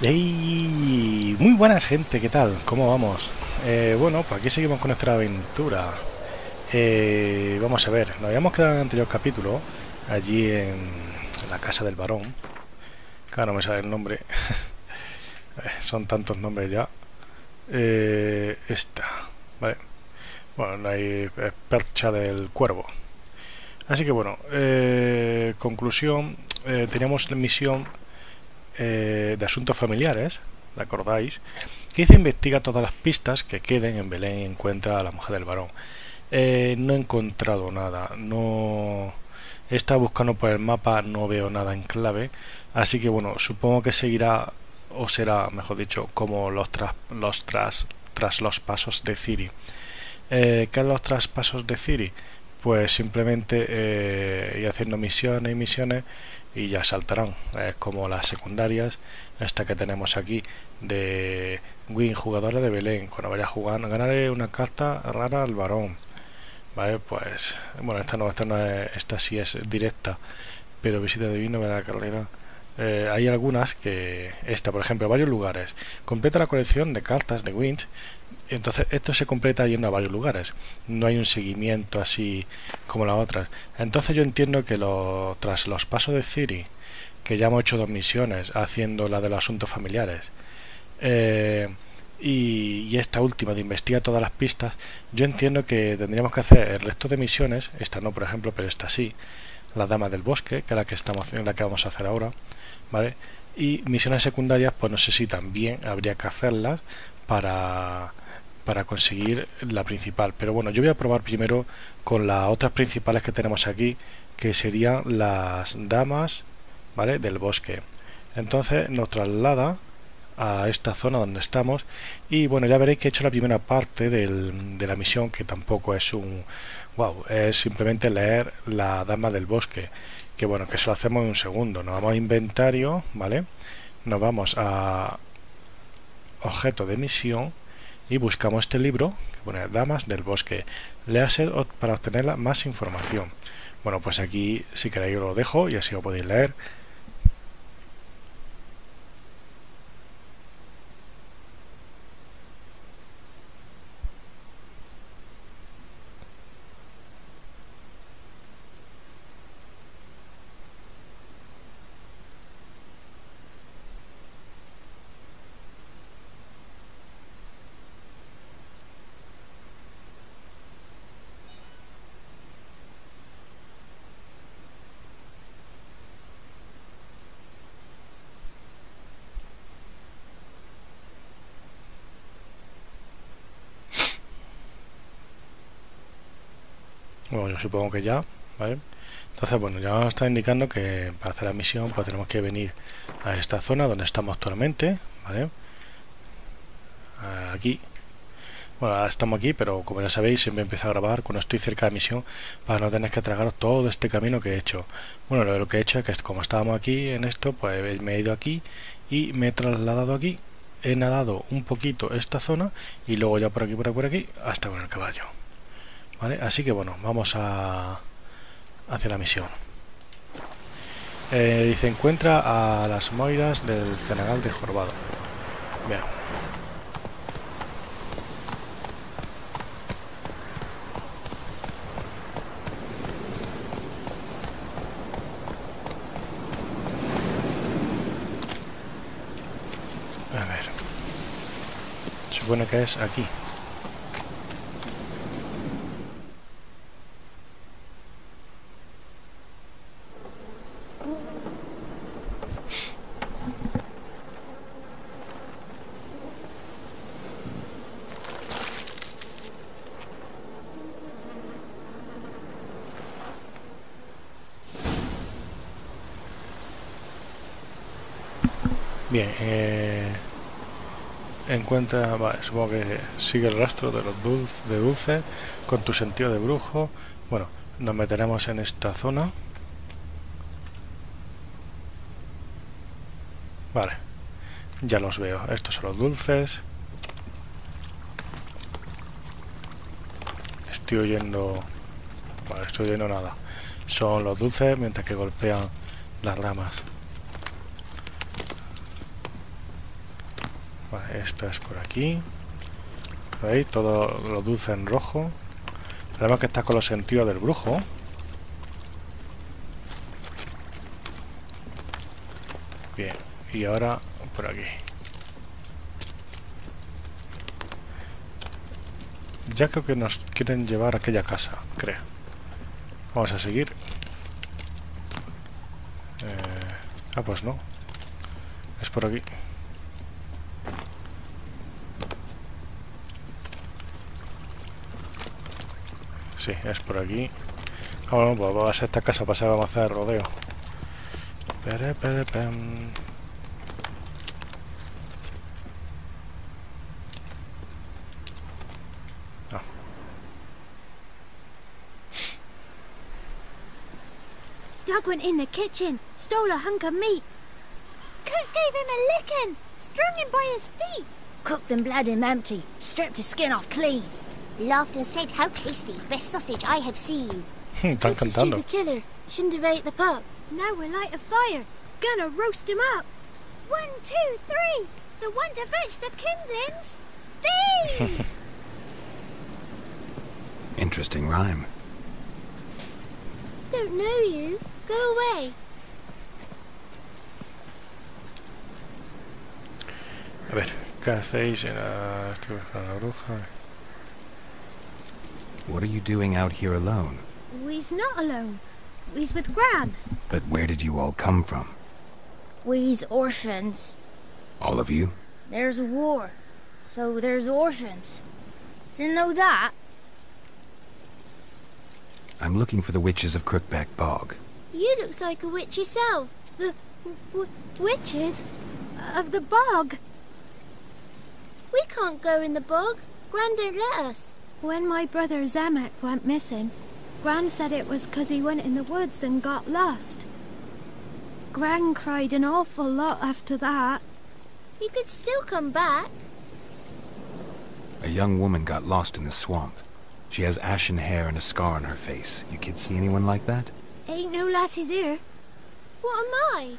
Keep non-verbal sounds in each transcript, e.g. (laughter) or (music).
¡Ey! Muy buenas gente, ¿qué tal? ¿Cómo vamos? Eh, bueno, pues aquí seguimos con nuestra aventura. Eh, vamos a ver, nos habíamos quedado en el anterior capítulo, allí en la casa del varón. Claro, no me sale el nombre. (laughs) Son tantos nombres ya. Eh, esta, vale. Bueno, no hay percha del cuervo. Así que bueno, eh, conclusión, eh, teníamos la misión eh, de asuntos familiares, ¿de acordáis? Que dice investiga todas las pistas que queden en Belén y encuentra a la mujer del varón. Eh, no he encontrado nada, no he estado buscando por el mapa, no veo nada en clave, así que bueno, supongo que seguirá o será, mejor dicho, como los tras los tras tras los pasos de Ciri. Eh, ¿Qué es los traspasos de Ciri? Pues simplemente eh, ir haciendo misiones y misiones y ya saltarán. Es como las secundarias, esta que tenemos aquí de Win, jugadores de Belén. Cuando vaya a jugar, ganaré una carta rara al varón. Vale, pues bueno, esta no, esta no es, esta sí es directa, pero visita divino, la carrera. Eh, hay algunas que, esta por ejemplo, varios lugares. Completa la colección de cartas de Wins. Entonces, esto se completa yendo a varios lugares. No hay un seguimiento así como las otras. Entonces, yo entiendo que lo, tras los pasos de Ciri, que ya hemos hecho dos misiones haciendo la de los asuntos familiares, eh, y, y, esta última de investigar todas las pistas, yo entiendo que tendríamos que hacer el resto de misiones, esta no por ejemplo, pero esta sí, la dama del bosque, que es la que estamos la que vamos a hacer ahora, Y misiones secundarias, pues no sé si también habría que hacerlas para para conseguir la principal. Pero bueno, yo voy a probar primero con las otras principales que tenemos aquí, que serían las damas, ¿vale? Del bosque. Entonces nos traslada a esta zona donde estamos y bueno ya veréis que he hecho la primera parte del, de la misión que tampoco es un wow es simplemente leer la dama del bosque que bueno que eso lo hacemos en un segundo. Nos vamos a inventario vale nos vamos a objeto de misión y buscamos este libro que pone damas del bosque léase para obtener más información. Bueno pues aquí si queréis lo dejo y así lo podéis leer Bueno, yo supongo que ya, ¿vale? Entonces, bueno, ya nos está indicando que para hacer la misión pues tenemos que venir a esta zona donde estamos actualmente, ¿vale? Aquí. Bueno, estamos aquí, pero como ya sabéis, siempre empiezo a grabar cuando estoy cerca de la misión para no tener que tragar todo este camino que he hecho. Bueno, lo que he hecho es que como estábamos aquí en esto, pues me he ido aquí y me he trasladado aquí. He nadado un poquito esta zona y luego ya por aquí, por aquí, por aquí, hasta con el caballo. Así que bueno, vamos a hacia la misión. Eh, dice, encuentra a las moiras del Cenagal de Jorvado. Bien. A ver. Supone que es aquí. Bien, eh, encuentra, vale, supongo que sigue el rastro de los dulce, de dulce con tu sentido de brujo. Bueno, nos meteremos en esta zona. Vale, ya los veo. Estos son los dulces. Estoy oyendo... Vale, estoy oyendo nada. Son los dulces mientras que golpean las ramas. Esto es por aquí. ¿Veis? Todo lo dulce en rojo. Tenemos que está con los sentidos del brujo. Bien, y ahora por aquí. Ya creo que nos quieren llevar a aquella casa, creo. Vamos a seguir. Eh, ah, pues no. Es por aquí. Sí, es por aquí. Bueno, pues vamos a esta casa pasar, vamos a hacer rodeo. Pere, pere, pem. Ah. Doug went in the kitchen, stole a hunk of meat. Cook gave him a licking, strung him by his feet. Cooked and bled him empty, stripped his skin off clean. Laughed and said, how tasty, best sausage I have seen. Están It's a cantando. stupid killer, shouldn't have ate the pup. Now we'll light a fire, gonna roast him up. One, two, three, the one to fetch the kindlings. Thee! (laughs) Interesting rhyme. Don't know you. Go away. A ver, ¿qué hacéis? Era... Estoy buscando a la bruja. What are you doing out here alone? We's not alone. We's with Gran. But where did you all come from? We's orphans. All of you? There's a war, so there's orphans. Didn't know that. I'm looking for the witches of Crookback Bog. You looks like a witch yourself. The w- witches of the bog. We can't go in the bog. Gran don't let us. When my brother Zamek went missing, Gran said it was 'cause he went in the woods and got lost. Gran cried an awful lot after that. He could still come back. A young woman got lost in the swamp. She has ashen hair and a scar on her face. You kids see anyone like that? Ain't no lassies here. What am I?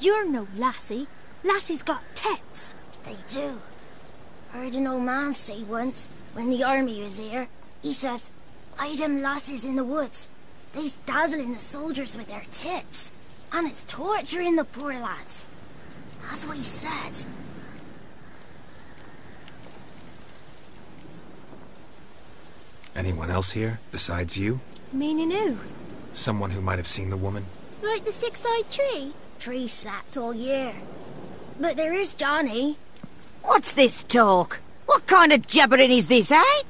You're no lassie. Lassie's got tits. They do. Heard an old man say once, when the army was here, he says, I them lasses in the woods. They's dazzling the soldiers with their tits. And it's torturing the poor lads. That's what he said. Anyone else here, besides you? Meaning who? Someone who might have seen the woman? Like the six-eyed tree? Tree slapped all year. But there is Johnny. What's this talk? What kind of jabbering is this, eh?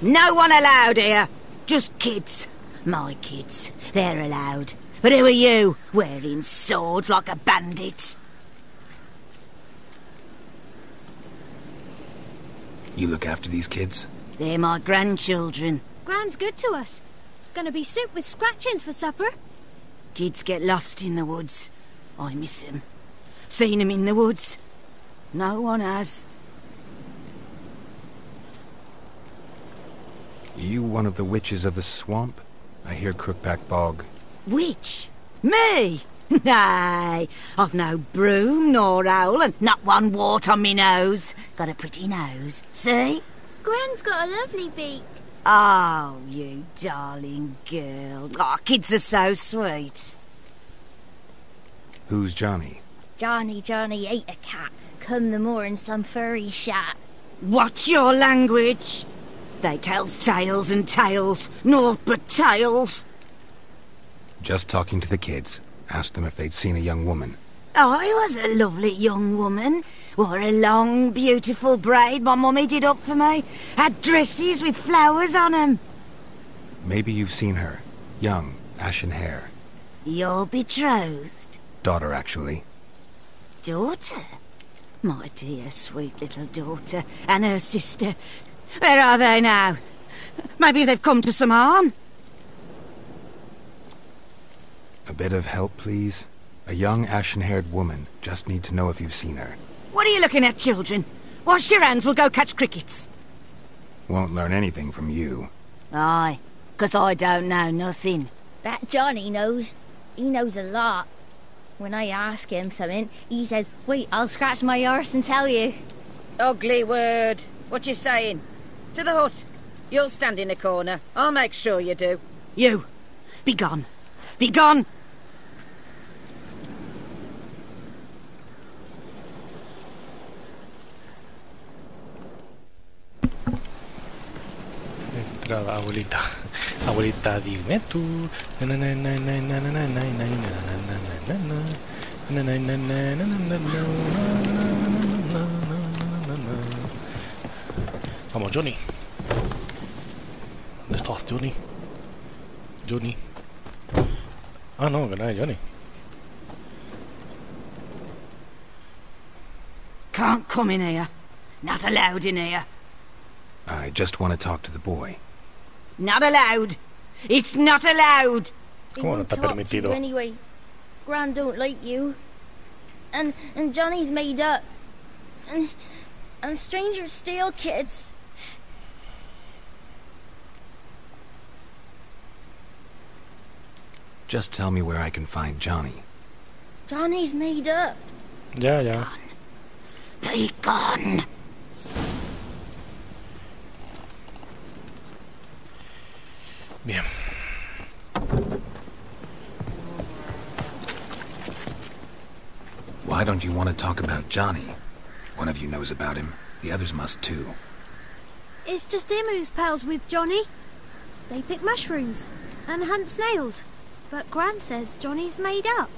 No one allowed here. Just kids. My kids. They're allowed. But who are you, wearing swords like a bandit? You look after these kids? They're my grandchildren. Gran's good to us. Gonna be soup with scratchings for supper. Kids get lost in the woods. I miss 'em. Seen 'em in the woods. No one has. You one of the witches of the swamp? I hear Crookback Bog. Witch? Me? (laughs) Nay, I've no broom nor owl and not one wart on me nose. Got a pretty nose, see? Gran's got a lovely beak. Oh, you darling girl. Oh, kids are so sweet. Who's Johnny? Johnny, Johnny ate a cat. Come the more in some furry shat. Watch your language. They tells tales and tales, naught but tales. Just talking to the kids. Asked them if they'd seen a young woman. I was a lovely young woman. Wore a long, beautiful braid my mummy did up for me. Had dresses with flowers on 'em. Maybe you've seen her. Young, ashen hair. You're betrothed. Daughter, actually. Daughter? My dear, sweet little daughter. And her sister. Where are they now? Maybe they've come to some harm. A bit of help, please? A young, ashen-haired woman. Just need to know if you've seen her. What are you looking at, children? Wash your hands, we'll go catch crickets. Won't learn anything from you. Aye, 'cause I don't know nothing. That Johnny knows. He knows a lot. When I ask him something, he says, wait, I'll scratch my arse and tell you. Ugly word. What you saying? To the hut. You'll stand in a corner. I'll make sure you do. You. Be gone. Be gone. Entrada, abuelita. Abuelita, dime tú. Vamos, Johnny. ¿Dónde estás, Johnny? Johnny. Ah, no, que no es Johnny. Can't come in here. Not allowed in here. I just want to talk to the boy. Not allowed. It's not allowed. He ¿Cómo no won't está talk to you anyway. Gran don't like you. And and Johnny's made up. And and strangers steal kids. Just tell me where I can find Johnny. Johnny's made up. Ya, ya. Be gone. Bien. Why don't you want to talk about Johnny? One of you knows about him. The others must too. It's just him who's pals with Johnny. They pick mushrooms and hunt snails. But Gran says Johnny's made up.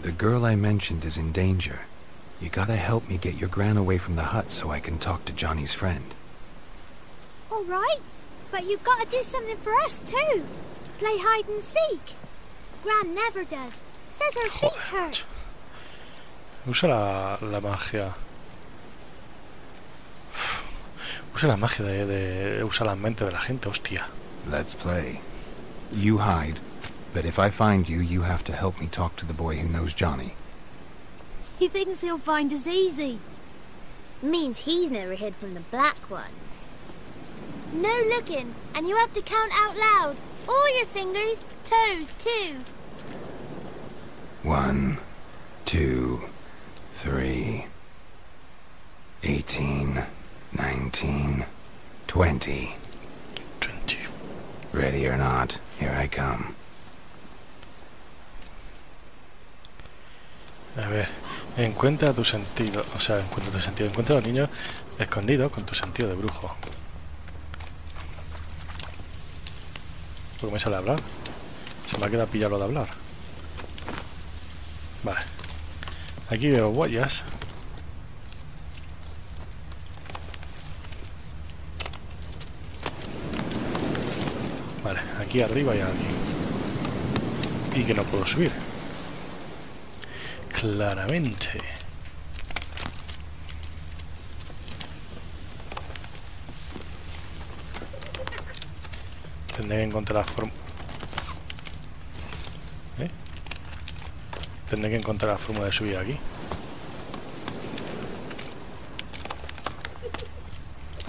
The girl I mentioned is in danger. You gotta help me get your gran away from the hut so I can talk to Johnny's friend. All right, but you've got to do something for us too. Play hide and seek. Gran never does. Says her feet hurt. macho. Usa la, la magia. Usa la magia de, de- Usa la mente de la gente, hostia. Let's play. You hide, but if I find you, you have to help me talk to the boy who knows Johnny. He thinks he'll find us easy. Means he's never hid from the black ones. No looking, and you have to count out loud. All your fingers, toes too. One, two, three, eighteen, nineteen, twenty. 20. Ready or not, here I come. A ver. Encuentra tu sentido. O sea, encuentra tu sentido. Encuentra a los niños escondidos con tu sentido de brujo. ¿Por qué me sale a hablar? Se me ha quedado pillado de hablar. Vale. Aquí veo huellas. Vale, aquí arriba hay alguien. Y que no puedo subir. Claramente. Tendré que encontrar la forma... ¿Eh? Tendré que encontrar la forma de subir aquí.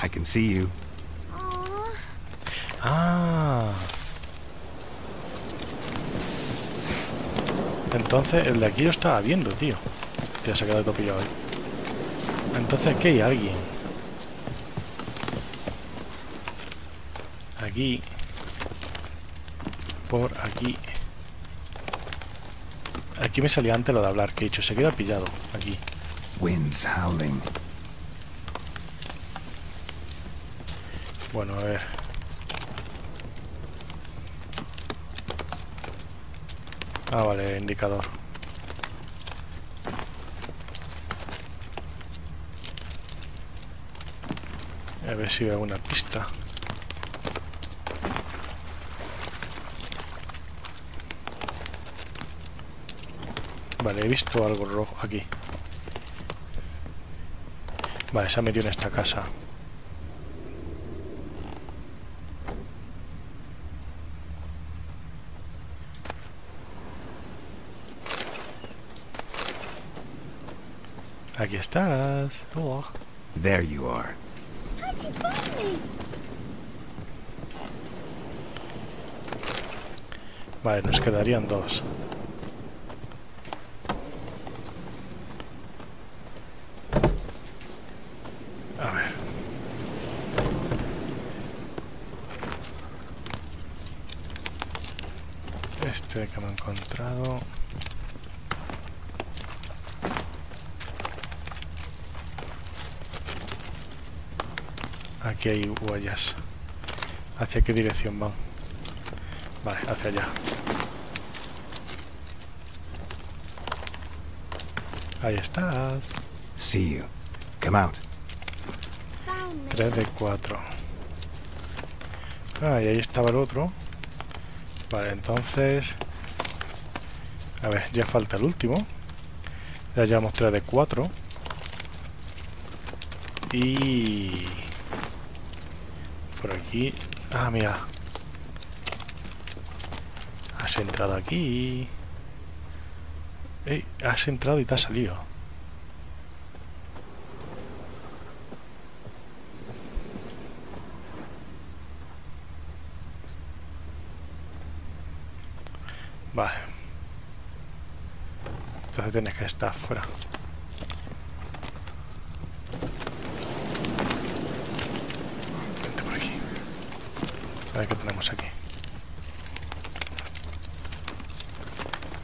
I can see you. Ah. Entonces, el de aquí lo estaba viendo, tío. Hostia, se ha quedado todo pillado ahí. Entonces aquí hay alguien. Aquí. Por aquí. Aquí me salía antes lo de hablar, que he dicho, se queda pillado. Aquí. Winds howling. Bueno, a ver. Ah, vale, el indicador. A ver si veo alguna pista. Vale, he visto algo rojo aquí. Vale, se ha metido en esta casa. Aquí estás. Hola. There you are. How'd you find me? Vale, nos quedarían dos. A ver. Este que me he encontrado. Aquí hay huellas. ¿Hacia qué dirección van? Vale, hacia allá. Ahí estás. See you. Come out. Found me. 3 de 4. Ah, y ahí estaba el otro. Vale, entonces... A ver, ya falta el último. Ya llevamos 3 de 4. Y... Por aquí... Ah, mira. Has entrado aquí. Has entrado y te has salido. Vale. Entonces tienes que estar fuera. Vente por aquí. A ver qué tenemos aquí.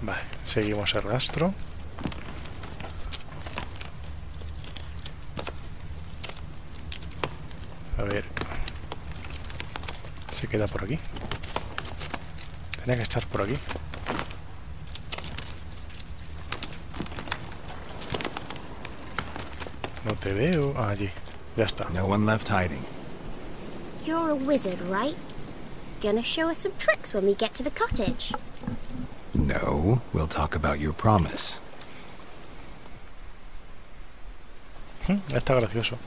Vale, seguimos el rastro. A ver. Se queda por aquí. Tenía que estar por aquí. Te veo. Ah, allí. Ya está. No one left hiding. You're a wizard, right? Gonna show us some tricks when we get to the cottage. No, we'll talk about your promise. Hmm, Está gracioso.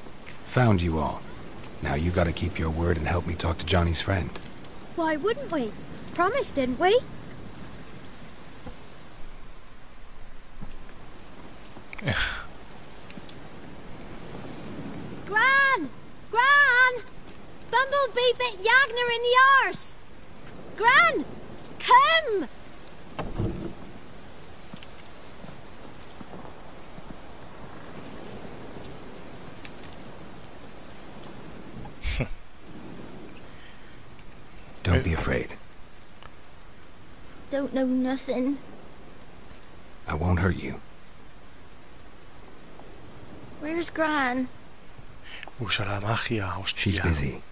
Found you all. Now you gotta keep your word and help me talk to Johnny's friend. Why wouldn't we? Promise, didn't we? Gran! Gran! Bumblebee bit Yagner in the arse! Gran! Come! Don't be afraid. Don't know nothing. I won't hurt you. Where's Gran? Usa la magia, She's busy.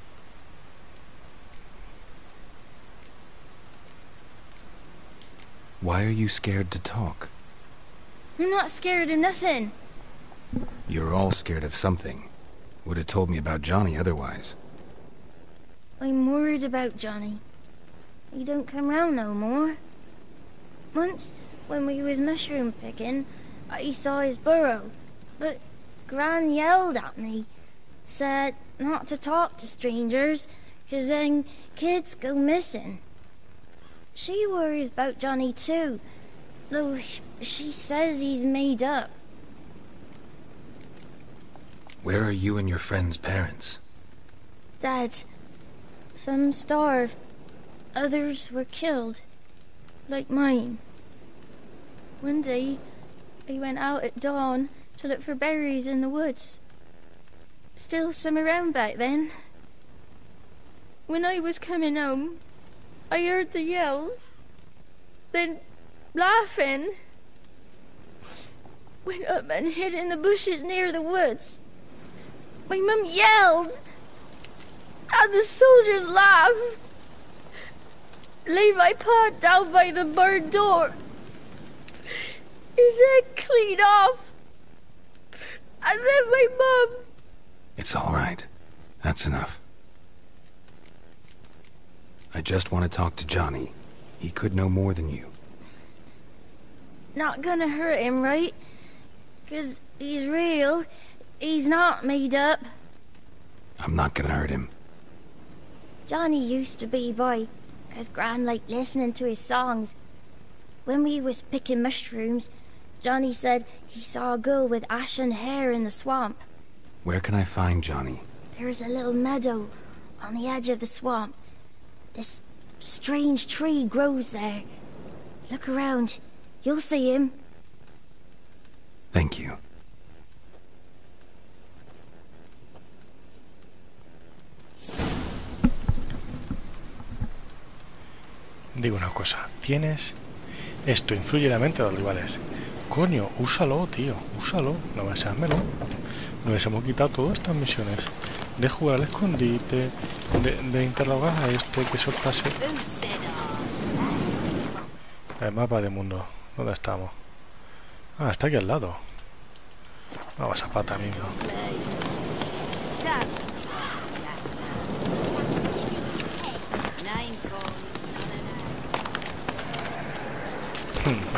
Why are you scared to talk? I'm not scared of nothing. You're all scared of something. Would have told me about Johnny otherwise. I'm worried about Johnny. He don't come round no more. Once, when we was mushroom picking, uh, I saw his burrow, but Gran yelled at me, said not to talk to strangers, 'cause then kids go missing. She worries about Johnny too, though she says he's made up. Where are you and your friend's parents? Dad, some starved, others were killed, like mine. One day, I went out at dawn to look for berries in the woods. Still some around back then. When I was coming home, I heard the yells, then laughing. Went up and hid in the bushes near the woods. My mum yelled. And the soldiers laughed. Lay my pa down by the barn door. His head clean off. And then my mum. It's all right. That's enough. I just want to talk to Johnny. He could know more than you. Not gonna hurt him, right? 'Cause he's real. He's not made up. I'm not gonna hurt him. Johnny used to be boy, 'cause Gran liked listening to his songs. When we was picking mushrooms, Johnny said he saw a girl with ashen hair in the swamp. Where can I find Johnny? There's a little meadow on the edge of the swamp. This strange tree grows there. Look around. You'll see him. Thank you. Digo una cosa, tienes... Esto influye en la mente de los rivales. Coño, úsalo, tío, úsalo. No me seásmelo. Nos hemos quitado todas estas misiones. De jugar al escondite, de, de interrogar a este que soltase... El mapa de mundo. ¿Dónde estamos? Ah, está aquí al lado. Vamos a pata, amigo.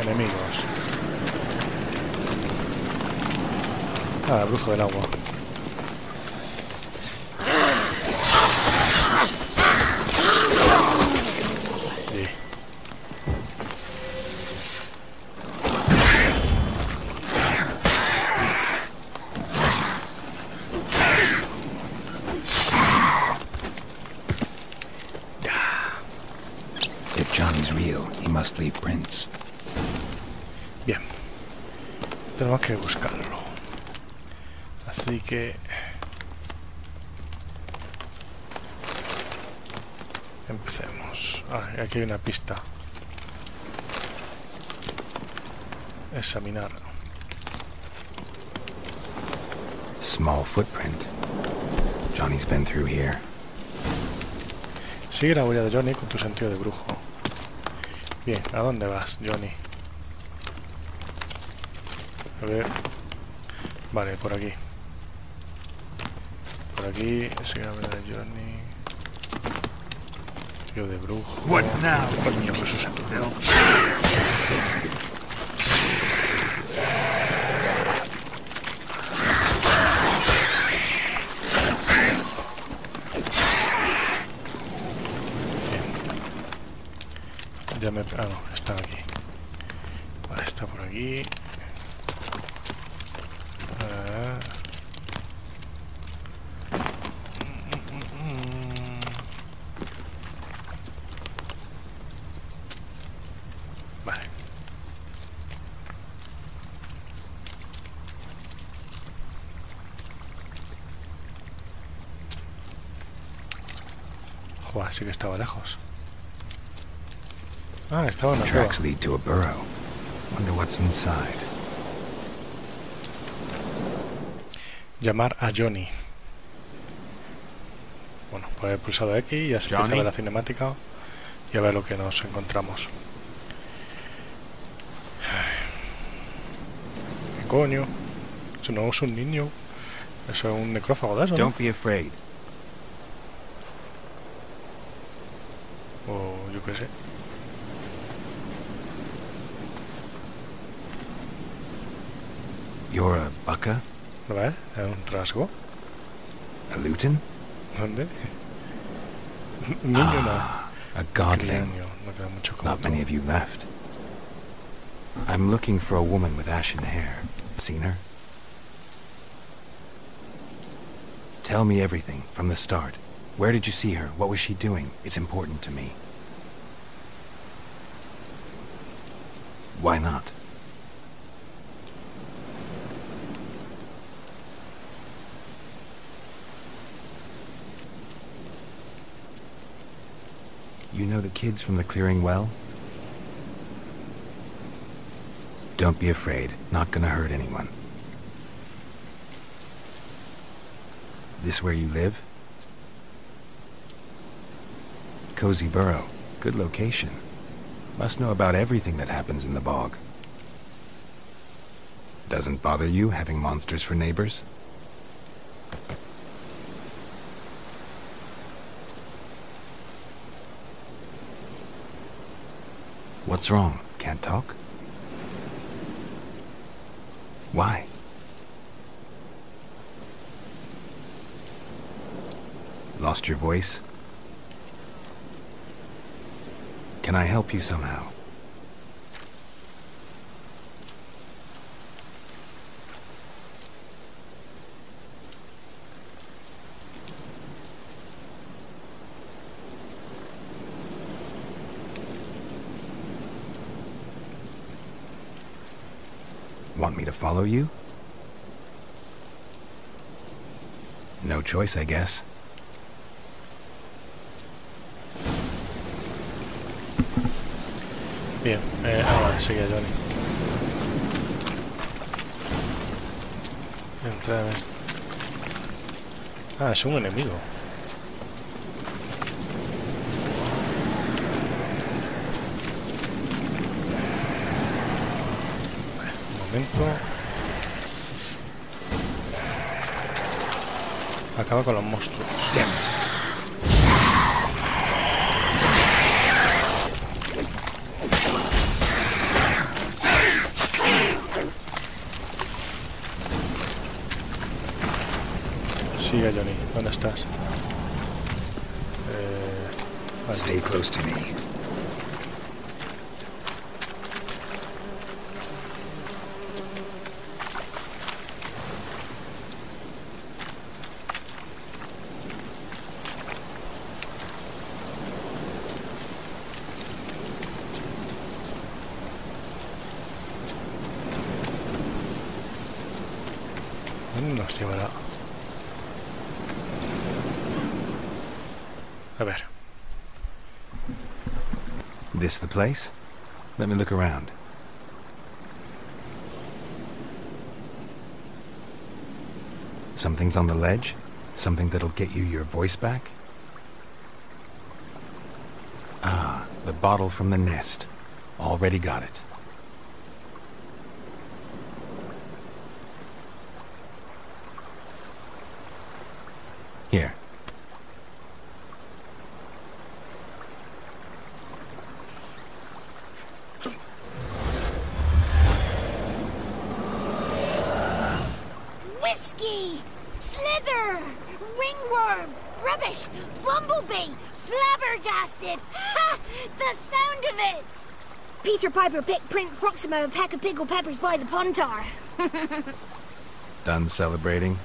Enemigos. Ah, brujo del agua. Sí. If Johnny's real, he must leave prints. Bien. Tenemos que buscarlo. Así que... Empecemos. Ah, aquí hay una pista. Examinar. Small footprint. Johnny's been through here. Sigue la huella de Johnny con tu sentido de brujo. Bien, ¿a dónde vas, Johnny? A ver. Vale, por aquí. Por aquí, de Johnny. Tío de brujo. What now? Coño, Jesús. Ya me... Ah, no, están aquí. Vale, está por aquí. Ah. Vale. Joder, sí que estaba lejos. Ah, estaba en la cueva. Tracks lead to a burrow. Wonder what's inside. Llamar a Johnny. Bueno, pues he pulsado X y ya se empieza a ver la cinemática y a ver lo que nos encontramos. ¿Qué coño? Eso no es un niño. Eso es un necrófago de eso, ¿no? Don't be afraid. O yo qué sé. You're a bucka? ¿Lo ves? Es un trasgo. A luton? ¿Dónde? niño no. A godling. Niño, no queda mucho como Not many of you left. I'm looking for a woman with ashen hair. Seen her? Tell me everything from the start. Where did you see her? What was she doing? It's important to me. Why not? You know the kids from the clearing well? Don't be afraid. Not gonna hurt anyone. This where you live? Cozy Burrow. Good location. Must know about everything that happens in the bog. Doesn't bother you having monsters for neighbors? What's wrong? Can't talk? Why? Lost your voice? Can I help you somehow? Want me to follow you? No choice, I guess. Bien, eh, ah, vale, sigue Johnny. Entra a ver. Ah, es un enemigo. Un momento. Acaba con los monstruos. Damn it. Sigue Johnny, ¿dónde estás? Eh, vale. Stay close to me. Place? Let me look around. Something's on the ledge? Something that'll get you your voice back? Ah, the bottle from the nest. Already got it. Here. Whiskey! Slither! Ringworm! Rubbish! Bumblebee! Flabbergasted! Ha! The sound of it! Picked Prince Proximo a peck of pickled peppers by the pontar. (laughs) Done celebrating?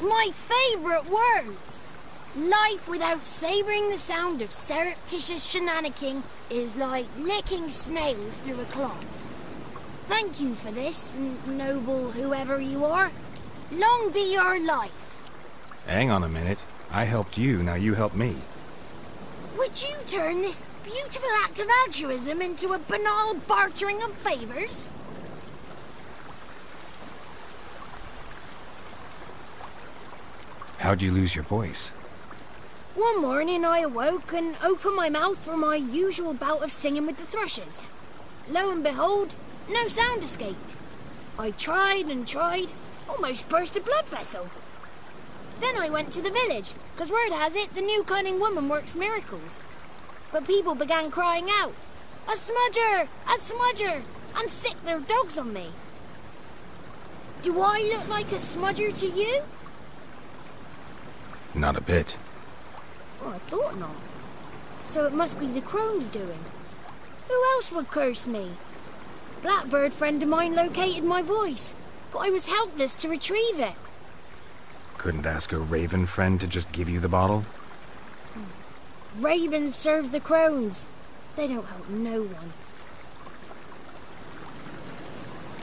My favourite words! Life without savouring the sound of surreptitious shenanigans is like licking snails through a cloth. Thank you for this, noble whoever you are. Long be your life. Hang on a minute. I helped you, now you help me. Would you turn this beautiful act of altruism into a banal bartering of favours? How'd you lose your voice? One morning I awoke and opened my mouth for my usual bout of singing with the thrushes. Lo and behold, no sound escaped. I tried and tried, almost burst a blood vessel. Then I went to the village, because word has it the new cunning woman works miracles. But people began crying out, A smudger! A smudger! And sick their dogs on me. Do I look like a smudger to you? Not a bit. Well, I thought not. So it must be the crone's doing. Who else would curse me? Blackbird friend of mine located my voice, but I was helpless to retrieve it. Couldn't ask a raven friend to just give you the bottle? Ravens serve the crones. They don't help no one.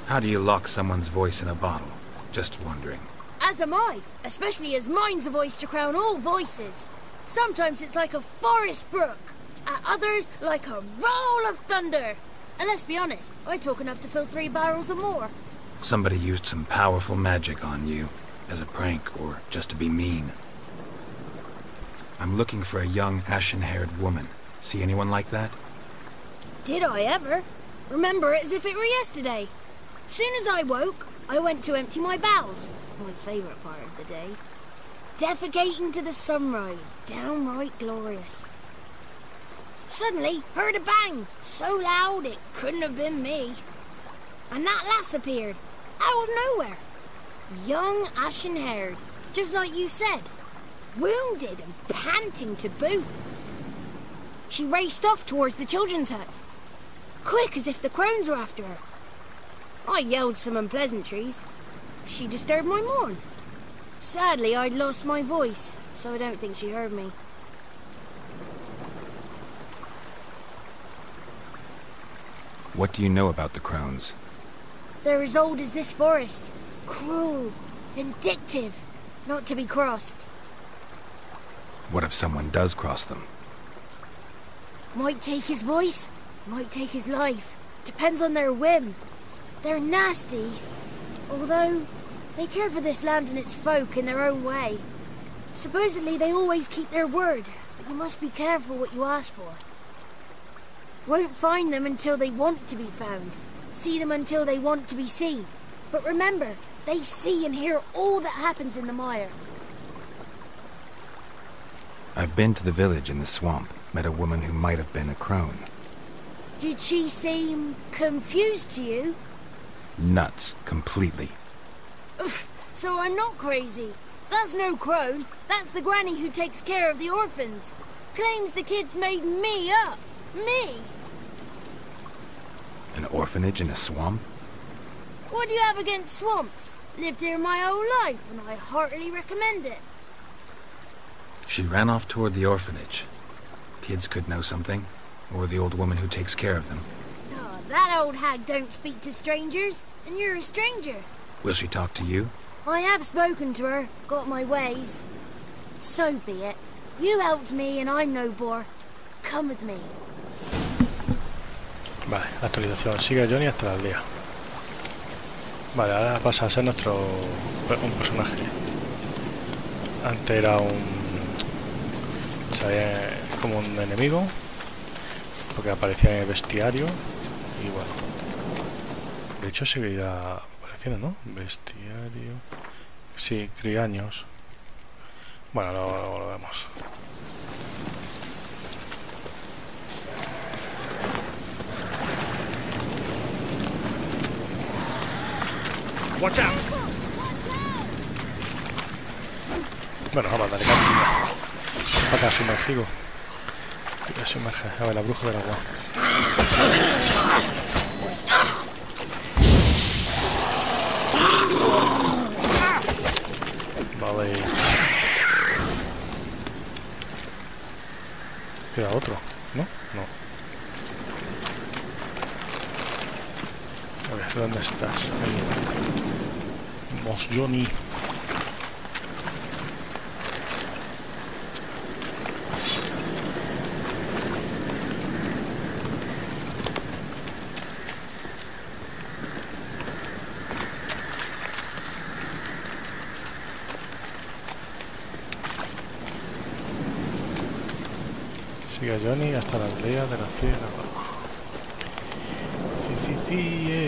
How do you lock someone's voice in a bottle? Just wondering. As am I, especially as mine's a voice to crown all voices. Sometimes it's like a forest brook, at others like a roll of thunder. And let's be honest, I talk enough to fill three barrels or more. Somebody used some powerful magic on you, as a prank or just to be mean. I'm looking for a young, ashen-haired woman. See anyone like that? Did I ever? Remember it as if it were yesterday. Soon as I woke, I went to empty my bowels. My favourite part of the day. Defecating to the sunrise, downright glorious. Suddenly, heard a bang, so loud it couldn't have been me. And that lass appeared, out of nowhere. Young, ashen-haired, just like you said. Wounded and panting to boot. She raced off towards the children's hut, quick as if the crones were after her. I yelled some unpleasantries. She disturbed my morn. Sadly, I'd lost my voice, so I don't think she heard me. What do you know about the crones? They're as old as this forest. Cruel, vindictive, not to be crossed. What if someone does cross them? Might take his voice, might take his life. Depends on their whim. They're nasty, although they care for this land and its folk in their own way. Supposedly they always keep their word, but you must be careful what you ask for. Won't find them until they want to be found. See them until they want to be seen. But remember, they see and hear all that happens in the mire. I've been to the village in the swamp, met a woman who might have been a crone. Did she seem confused to you? Nuts, completely. So I'm not crazy. That's no crone. That's the granny who takes care of the orphans. Claims the kids made me up. Me. An orphanage in a swamp? What do you have against swamps? Lived here my whole life, and I heartily recommend it. She ran off toward the orphanage. Kids could know something, or the old woman who takes care of them. Oh, that old hag don't speak to strangers, and you're a stranger. Will she talk to you? I have spoken to her, got my ways. So be it. You helped me, and I'm no bore. Come with me. Vale, actualización. Sigue Johnny hasta la aldea. Vale, ahora pasa a ser nuestro un personaje. Antes era un... Como un enemigo. Porque aparecía en el bestiario. Y bueno. De hecho seguirá apareciendo, ¿no? Bestiario... Sí, criaños. Bueno, luego lo vemos. Watch out! Bueno, vamos a darle. Para sumergido. Tira, sumerge. A ver, la bruja del agua. Vale. Queda otro, ¿no? No. A ver, ¿dónde estás? Ahí. Mos Johnny. Sigue a Johnny hasta la aldea de la ciénaga.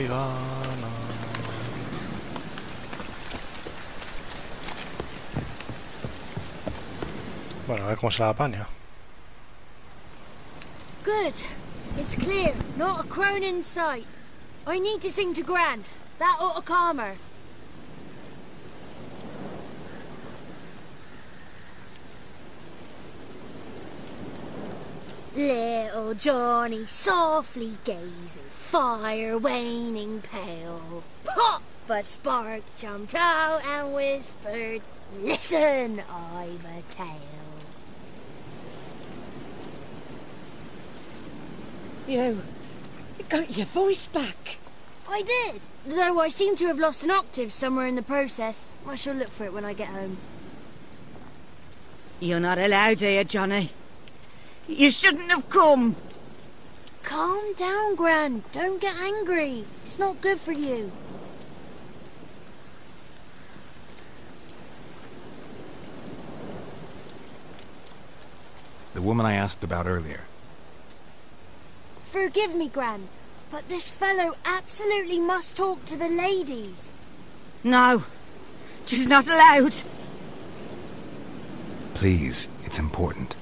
Gana. Bueno, a ver cómo se la apaña. Good. It's clear. Not a crone in sight. I need to sing to Gran. That ought to calm her. Little Johnny softly gazing, fire waning pale. Pop! A spark jumped out and whispered, Listen, I've a tale. You... you got your voice back. I did, though I seem to have lost an octave somewhere in the process. I shall look for it when I get home. You're not allowed here, Johnny. You shouldn't have come. Calm down, Gran. Don't get angry. It's not good for you. The woman I asked about earlier. Forgive me, Gran, but this fellow absolutely must talk to the ladies. No. She's not allowed. Please, it's important.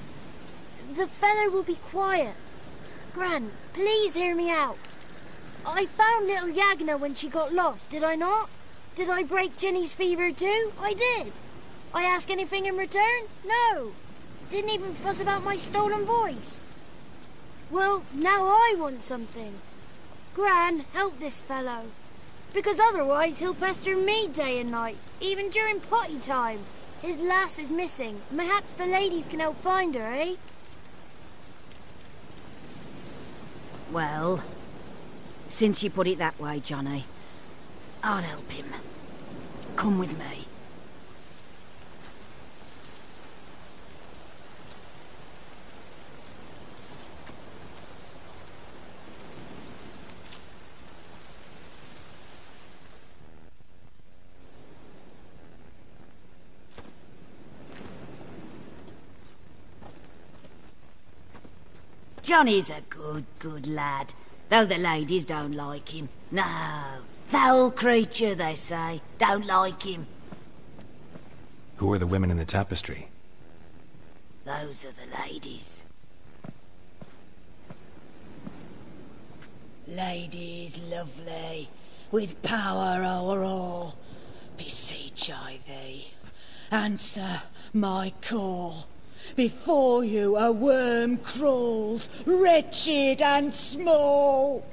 The fellow will be quiet. Gran, please hear me out. I found little Yagna when she got lost, did I not? Did I break Jenny's fever too? I did. I ask anything in return? No. Didn't even fuss about my stolen voice. Well, now I want something. Gran, help this fellow. Because otherwise he'll pester me day and night, even during potty time. His lass is missing. Perhaps the ladies can help find her, eh? Well, since you put it that way, Johnny, I'll help him. Come with me. Johnny's a good, good lad, though the ladies don't like him. No, foul creature, they say. Don't like him. Who are the women in the tapestry? Those are the ladies. Ladies lovely, with power o'er all, beseech I thee, answer my call. Before you a worm crawls, wretched and small.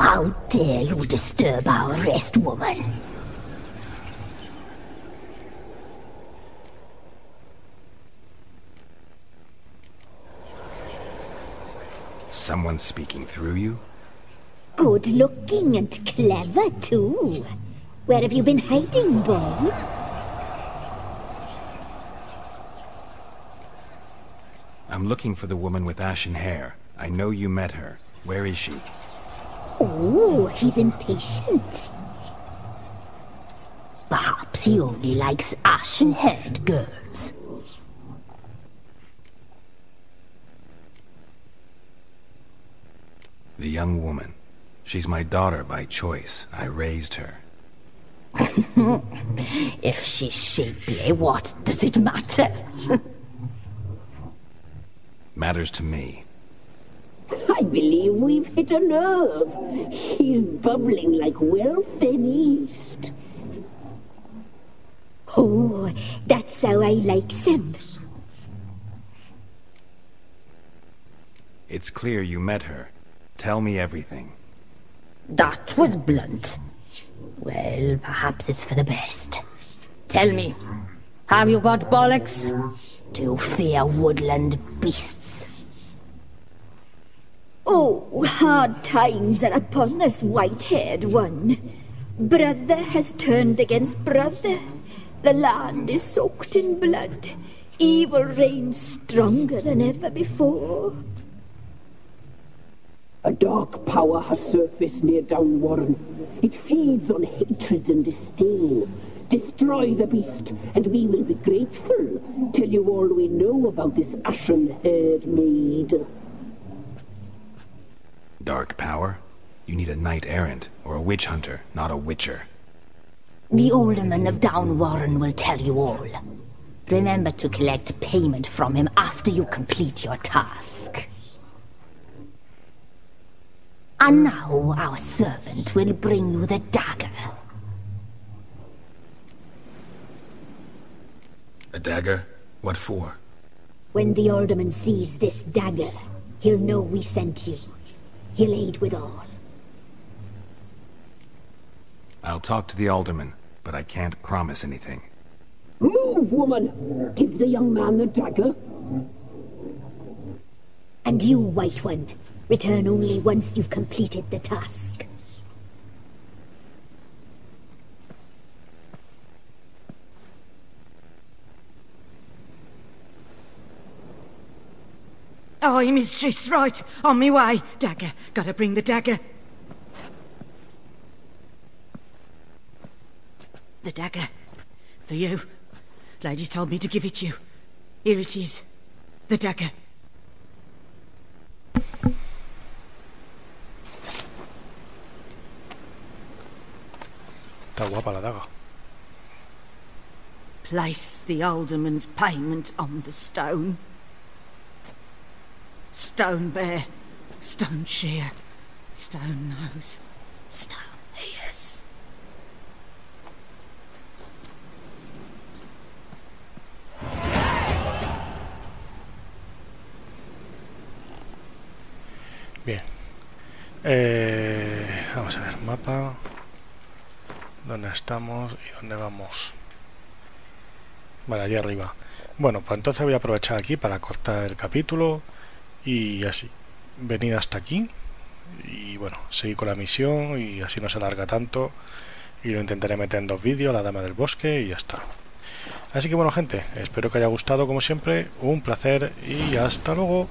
How dare you disturb our rest, woman? Someone speaking through you? Good looking and clever, too. Where have you been hiding, boy? I'm looking for the woman with ashen hair. I know you met her. Where is she? Oh, he's impatient. Perhaps he only likes ashen-haired girls. The young woman. She's my daughter by choice. I raised her. (laughs) If she's shapely, what does it matter? (laughs) Matters to me. I believe we've hit a nerve. He's bubbling like well-fed yeast. Oh, that's how I likes him. It's clear you met her. Tell me everything. That was blunt. Well, perhaps it's for the best. Tell me, have you got bollocks? Do you fear woodland beasts? Oh, hard times are upon us, white-haired one. Brother has turned against brother. The land is soaked in blood. Evil reigns stronger than ever before. A dark power has surfaced near Downwarren. It feeds on hatred and disdain. Destroy the beast, and we will be grateful. Tell you all we know about this ashen-haired maid. Dark power? You need a knight errant or a witch hunter, not a witcher. The alderman of Downwarren will tell you all. Remember to collect payment from him after you complete your task. And now our servant will bring you the dagger. A dagger? What for? When the alderman sees this dagger, he'll know we sent you. He'll aid with all. I'll talk to the alderman, but I can't promise anything. Move, woman! Give the young man the dagger. And you, White One, return only once you've completed the task. Aye, mistress, right. On me way. Dagger. Gotta bring the dagger. The dagger. For you. Ladies told me to give it you. Here it is. The dagger. Está guapa la daga. Place the alderman's payment on the stone. Stone bear, stone shear, stone nose, stone ears. Bien. Eh, vamos a ver, mapa ¿Dónde estamos y dónde vamos? Vale, allí arriba. Bueno, pues entonces voy a aprovechar aquí para cortar el capítulo y así. Venir hasta aquí y bueno, seguir con la misión y así no se alarga tanto y lo intentaré meter en dos vídeos, la dama del bosque y ya está. Así que bueno gente, espero que haya gustado como siempre, un placer y hasta luego.